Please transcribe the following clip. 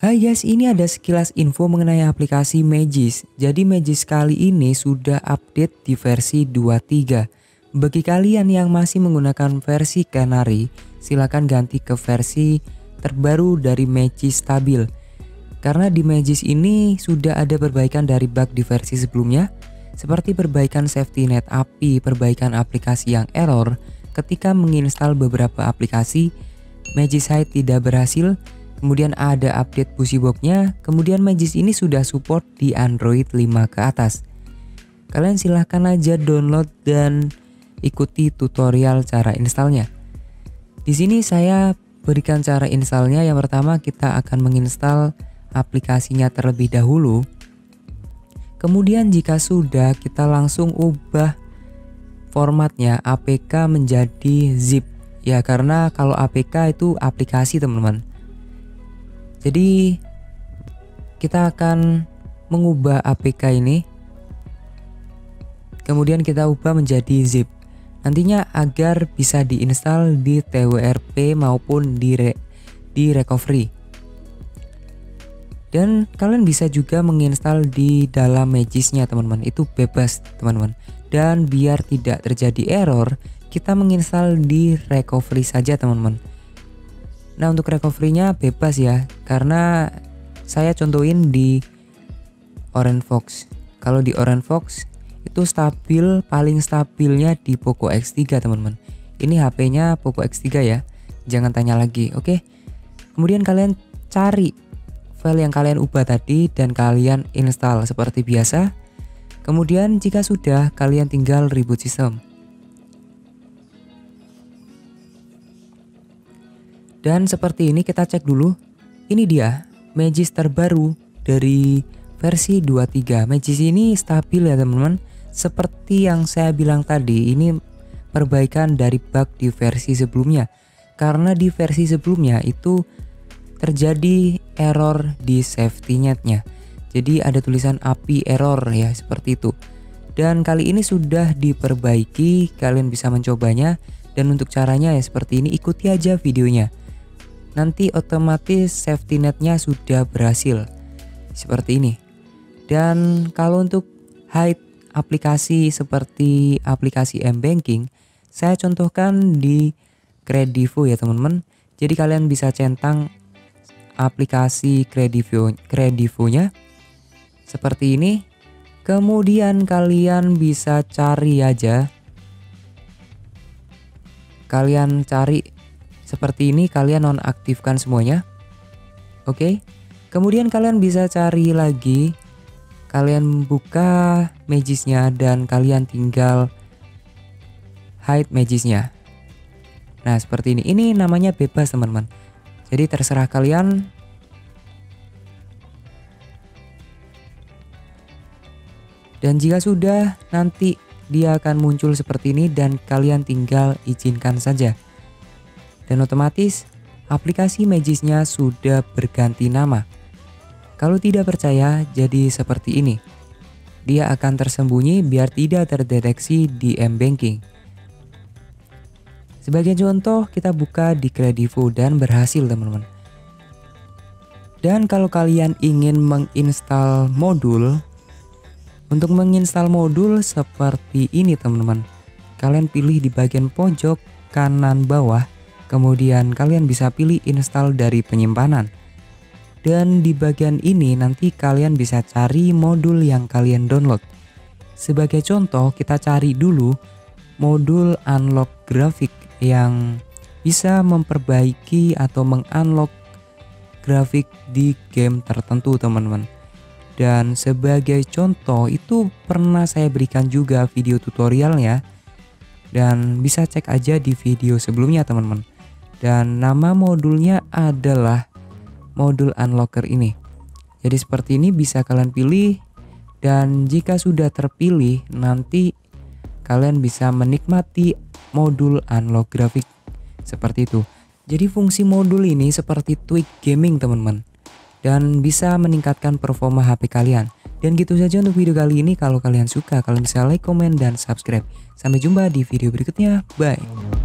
Hai guys, ini ada sekilas info mengenai aplikasi Magis. Jadi Magis kali ini sudah update di versi 23. Bagi kalian yang masih menggunakan versi Canary, silakan ganti ke versi terbaru dari Magis Stabil. Karena di Magis ini sudah ada perbaikan dari bug di versi sebelumnya, seperti perbaikan safety net API, perbaikan aplikasi yang error ketika menginstal beberapa aplikasi, Magis Hide tidak berhasil, kemudian ada update Busybox-nya, kemudian Magis ini sudah support di Android 5 ke atas. Kalian silahkan aja download dan ikuti tutorial cara installnya. Di sini saya berikan cara installnya. Yang pertama kita akan menginstal aplikasinya terlebih dahulu. Kemudian jika sudah kita langsung ubah formatnya APK menjadi zip ya karena kalau APK itu aplikasi teman-teman jadi kita akan mengubah APK ini kemudian kita ubah menjadi zip. Nantinya agar bisa diinstal di TWRP maupun di re di recovery. Dan kalian bisa juga menginstal di dalam Magisnya teman-teman. Itu bebas teman-teman. Dan biar tidak terjadi error, kita menginstal di recovery saja teman-teman. Nah untuk recovery-nya bebas ya karena saya contohin di Orange Fox. Kalau di Orange Fox itu stabil paling stabilnya di Poco X3 teman-teman. Ini HP-nya Poco X3 ya. Jangan tanya lagi, oke? Kemudian kalian cari file yang kalian ubah tadi dan kalian install seperti biasa. Kemudian jika sudah, kalian tinggal reboot sistem. Dan seperti ini kita cek dulu. Ini dia Magis terbaru dari versi 23. Magis ini stabil ya teman-teman. Seperti yang saya bilang tadi, ini perbaikan dari bug di versi sebelumnya. Karena di versi sebelumnya itu terjadi error di safety netnya. Jadi ada tulisan API error ya seperti itu. Dan kali ini sudah diperbaiki, kalian bisa mencobanya. Dan untuk caranya ya seperti ini, ikuti aja videonya nanti otomatis safety netnya sudah berhasil. Seperti ini. Dan kalau untuk hide aplikasi seperti aplikasi m-banking saya contohkan di Kredivo ya teman-teman. Jadi kalian bisa centang aplikasi Kredivo Kredivo-nya seperti ini. Kemudian kalian bisa cari aja. Kalian cari seperti ini kalian nonaktifkan semuanya. Oke. Kemudian kalian bisa cari lagi. Kalian buka magisnya dan kalian tinggal hide magisnya. Nah, seperti ini. Ini namanya bebas, teman-teman. Jadi terserah kalian Dan jika sudah, nanti dia akan muncul seperti ini dan kalian tinggal izinkan saja dan otomatis aplikasi Magisnya sudah berganti nama. Kalau tidak percaya, jadi seperti ini. Dia akan tersembunyi biar tidak terdeteksi di M-Banking. Sebagai contoh, kita buka di Kredivo dan berhasil teman-teman. Dan kalau kalian ingin menginstal modul, untuk menginstal modul seperti ini teman-teman, kalian pilih di bagian pojok kanan bawah Kemudian kalian bisa pilih install dari penyimpanan. Dan di bagian ini nanti kalian bisa cari modul yang kalian download. Sebagai contoh kita cari dulu modul unlock grafik yang bisa memperbaiki atau mengunlock grafik di game tertentu teman-teman. Dan sebagai contoh itu pernah saya berikan juga video tutorialnya dan bisa cek aja di video sebelumnya teman-teman dan nama modulnya adalah modul unlocker ini. Jadi seperti ini bisa kalian pilih dan jika sudah terpilih nanti kalian bisa menikmati modul unlock grafik seperti itu. Jadi fungsi modul ini seperti tweak gaming teman-teman dan bisa meningkatkan performa HP kalian. Dan gitu saja untuk video kali ini. Kalau kalian suka, kalian bisa like, komen, dan subscribe. Sampai jumpa di video berikutnya. Bye.